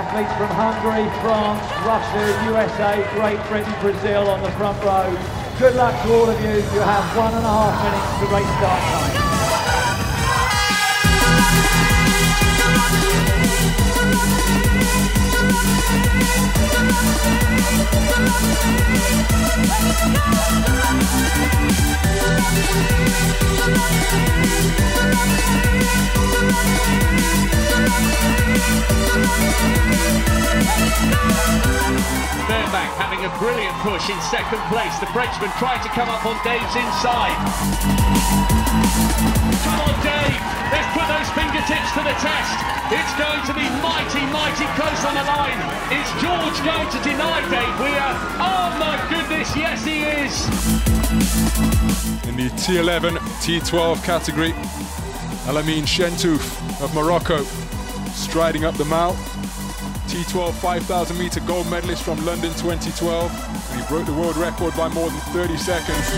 Athletes from Hungary, France, Russia, USA, Great Britain, Brazil on the front row. Good luck to all of you. You have one and a half minutes to race start time. Bernbach push in second place. The Frenchman trying to come up on Dave's inside. Come on, Dave. Let's put those fingertips to the test. It's going to be mighty, mighty close on the line. Is George going to deny Dave Weir? Oh my goodness, yes he is. In the T11, T12 category, El Amin Chentouf of Morocco striding up the mile. T12 5,000 meter gold medalist from London 2012. And he broke the world record by more than 30 seconds.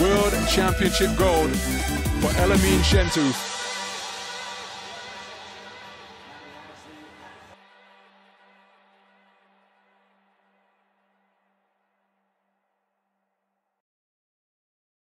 World Championship gold for El Amin Chentouf.